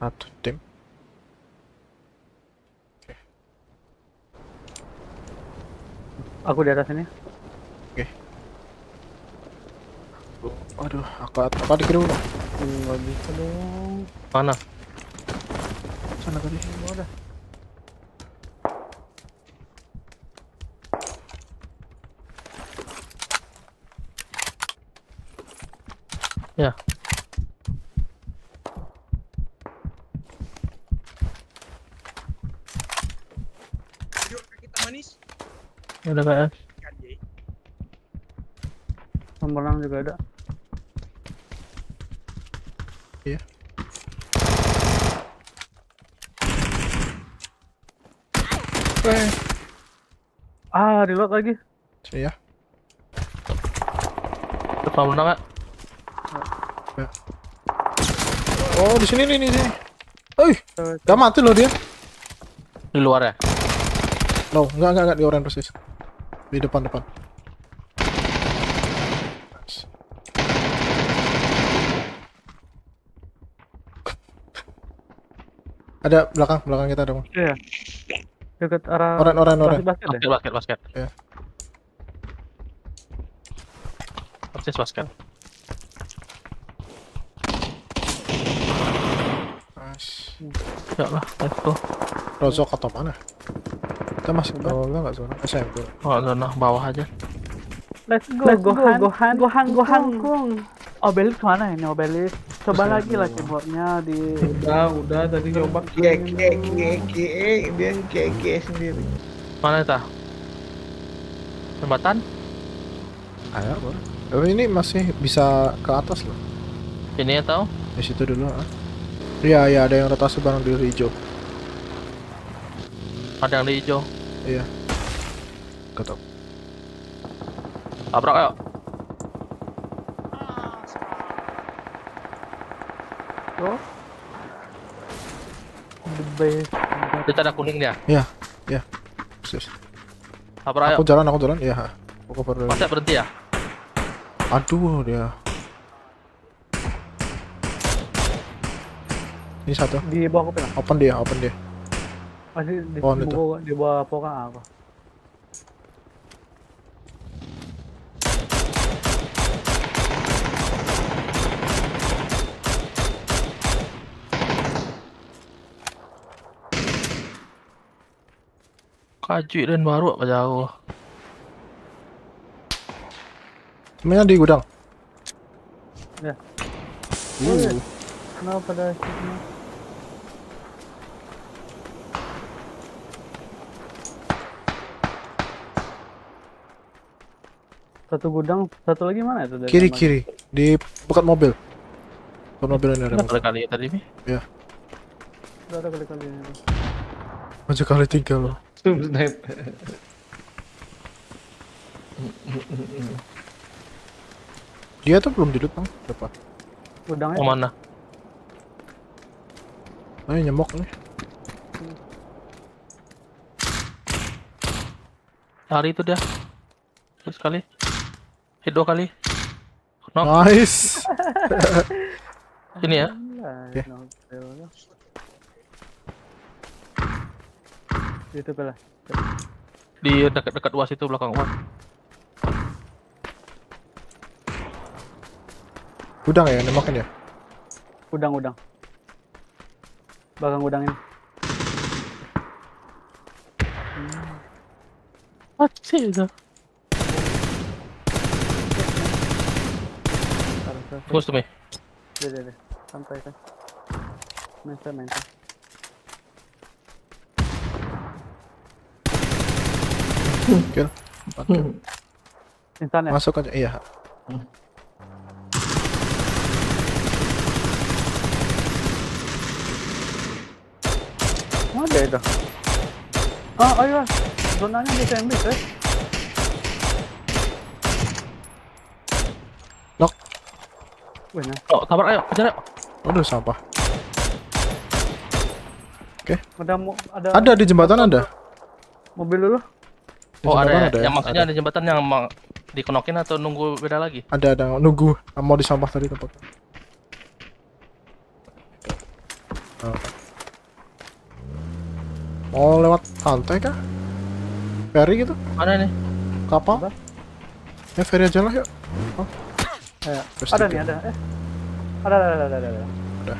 Satu tim. Aku di atas ini. Aduh, akad apa di kiri udah. Enggak bisa dong. Mana? Sana tadi. Udah. Ya. Yuk kita manis. Ya Udah ye. Nomor 6 juga ada. Eh, Ah, reload lagi. sini ya. depan menang ya. Oh, di sini nih, nih, sini. Eh, gak mati loh dia. Di luar ya. No, enggak, enggak, enggak di orange persis. Di depan, depan. Nice. Ada belakang, belakang kita ada. Bang. Iya. Dekat arah Oren, oren, oren. basket basket Basket ya? basket basket. Ya. Persis basket. Nice. Ya lah, let's go. Rozok atau mana? Kita masih oh, enggak enggak zona SMP. Oh, zona bawah aja. Let's go, Let's go, Gohan, Gohan, Gohan, Gohan, Kung. Obelis mana ini Obelis? Coba lagi lah keyboardnya di Udah, udah tadi nyoba Kie kie kie kie dia kie kie sendiri. Mana itu? Jembatan? Ada apa? Oh, ini masih bisa ke atas loh. Ini ya tahu? Di situ dulu, ah. Iya, iya ada yang rotasi bareng di hijau. Ada yang di hijau. Iya. Gak tau. Tabrak ayo. oh. The base. Di tanda kuning dia. Persis. Tabrak ayo. Aku jalan, aku jalan. Iya. ha. Aku cover dulu. Masa berhenti ya? Aduh, dia. Ini satu. Di bawah aku bilang. Open dia, open dia. Oh, di itu. bawah di bawah pokoknya aku. Kaji dan baru apa jauh. Semuanya di gudang. Ya. Uh, Kenapa sini? Satu gudang, satu lagi mana itu? kiri mana? kiri di dekat mobil. Dekat mobil ini ada. Kali kali tadi nih. Udah ada kali-kali ini. Maju kali tiga loh. Dia tuh belum di depan. Berapa? Gudangnya Yang mana? Oh, ini nyemok nih. Hari itu dia. Terus kali. Hit dua kali. Knock. Nice. Ini ya. Oke. Itu pula. Di dekat-dekat uas itu belakang uas. Gudang ya, nembakin ya. Gudang, gudang. Belakang gudang ini. What sih Tunggu tuh, Mi. Deh, deh, deh. Santai kan. Kill. Empat kill. Instan ya? Masuk aja. Iya. Ada itu. Oh, ayo. Zonanya di SMB, guys. Nah. Oh, tabrak ayo, kejar ayo. Aduh, sampah. Ada, mo- ada, Ada di jembatan ada. mobil dulu. Di Oh, ada, jembatan ya. Yang ya? maksudnya Ada. ada jembatan yang mau dikenokin atau nunggu beda lagi? Ada ada nunggu mau di sampah tadi tempat. Mau lewat pantai kah? Ferry gitu? Mana nih? Kapal? Apa? Ya ferry aja lah yuk. Terus ada nih, ada. Eh. Ada, ada, ada, ada, ada.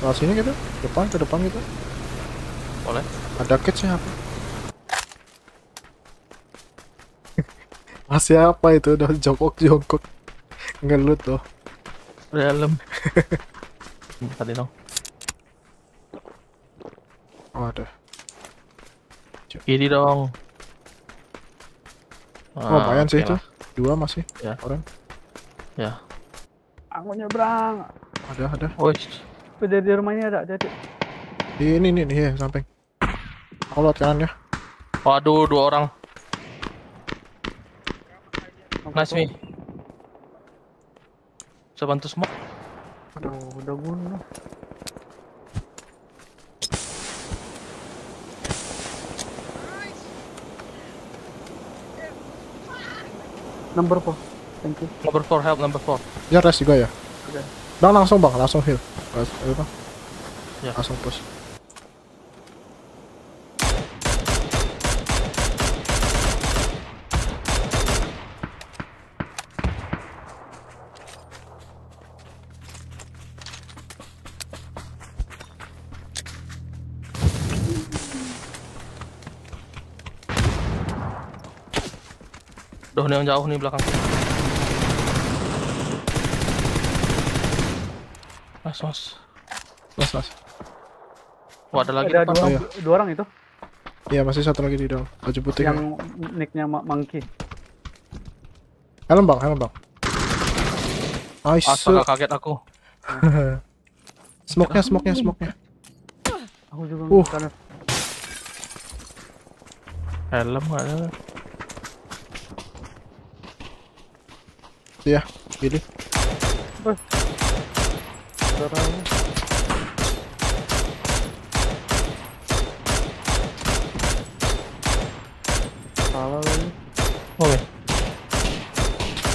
Lewat sini gitu? Depan ke depan gitu? Boleh. Ada kitnya apa? Masih apa itu? Udah jongkok-jongkok. Ngelut loh. Dalam. Tadi dong. Oh, ada. Kiri dong. Oh, lumayan sih oke itu. lah. Dua masih. Ya. Orang. Ya. Aku nyebrang. Ada, ada. Wih. Di, di rumah ini ada, jadi. Di ini, ini, nih, ya, samping. Aku lewat kanan ya. Waduh, dua orang. Nice me. Bisa bantu semua? Aduh, udah bunuh. Number 4. Thank you. Number 4, help number 4. Ya rest juga ya. Udah. Bang langsung bang, langsung heal. Gas- apa? Ya. Langsung push. Duh, ini yang jauh nih belakang. Nice, nice. Las, las. Wah, ada lagi ada depan. dua, Oh, iya. dua orang itu Iya masih satu lagi di dalam. Baju putih. yang nicknya Ma- Monkey. Helm bang, helm bang. Nice. Astaga, kaget aku. Smoke-nya, smoke-nya, smoke-nya. Aku juga Uh. Helm nggak ada. Iya, pilih. salah lagi. Oke.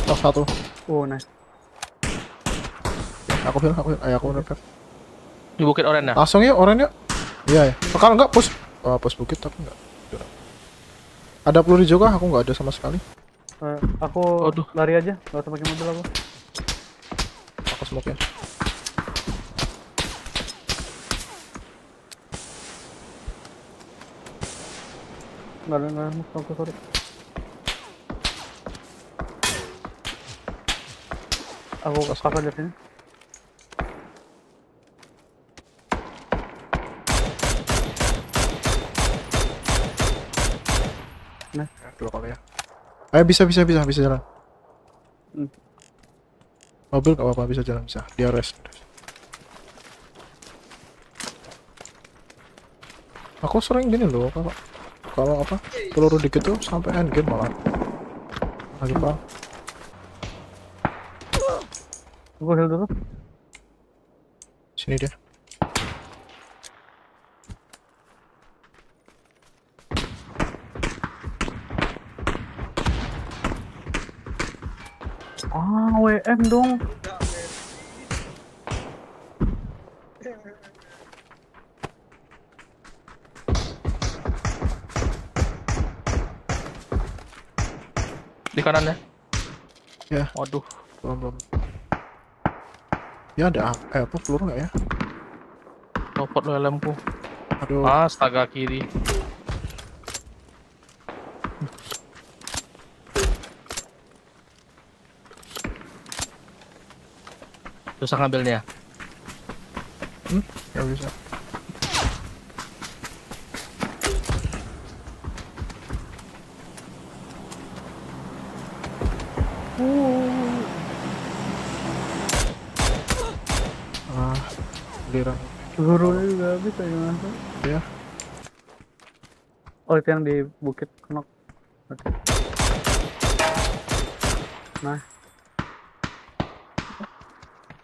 Oh satu. Oh, nice. Aku heal, aku heal. Ayo aku repair. Di Bukit Oren ya? Langsung ya, oranye. Iya ya. Oh, kalau enggak push. Oh, push bukit tapi enggak. Ada peluru juga, aku nggak ada sama sekali. Eh, aku Aduh. lari aja, gak usah pakai mobil aku. Aku smoke ya. Gak ada, gak ada aku, sorry. Aku kakak dari sini. Dua kali ya. Ayo bisa bisa bisa bisa jalan. Hmm. Mobil nggak apa-apa bisa jalan bisa. Dia rest. Aku sering gini loh kalau kalau apa peluru dikit tuh sampai end game malah. Lagi perang. Aku heal dulu. Sini dia. Ah, WM dong. Di kanan ya? Ya. Waduh. Belum belum. Ya ada eh, apa peluru nggak ya? Copot lo helmku. Aduh. Astaga kiri. Susah ngambilnya. Nggak bisa. Ah, giliran. Gurunya juga bisa gimana? Ya, Oh, itu yang di Bukit Kenok. Oke. Nah,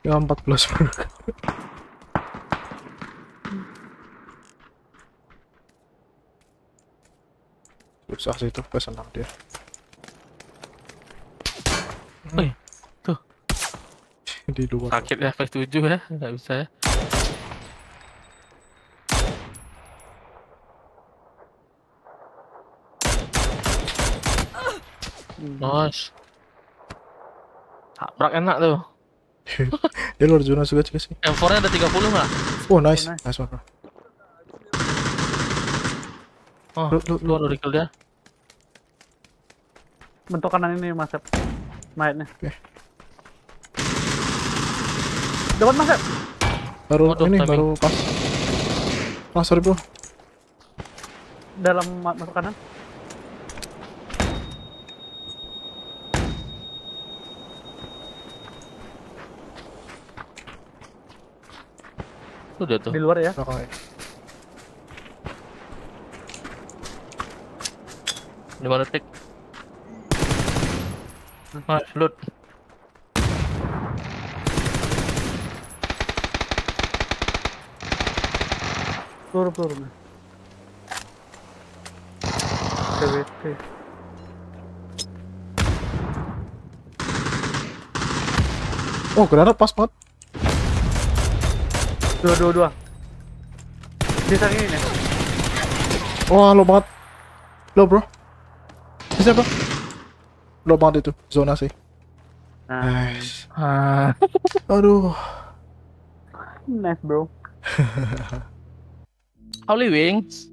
ya 14 menit. Susah sih itu, gue senang dia. Wih, tuh. di luar. Sakit ya, phase 7 ya. Nggak bisa ya. Nice. Tabrak enak tuh. Dia luar zona juga juga sih. M4 nya ada 30 nggak? Oh nice, nice. nice one. bro. Oh, Lu- lu- keluar dari kill dia. Bentuk kanan ini Mas Sep. Mayatnya. Oke. Dapat Mas. Baru Waduh, ini timing. baru pas. Ah sorry bro. Dalam ma- masuk kanan. Tuh dia tuh. Di luar ya. Di mana tik? Nice, loot. Peluru peluru. Mas. TWT. Oh granat pas banget. Dua dua dua. Di samping ini. Wah lo banget. Lo bro. Bisa bro. Lo banget itu zona sih. Nah, Nice. Ah. Aduh. nice bro. Holy Wings.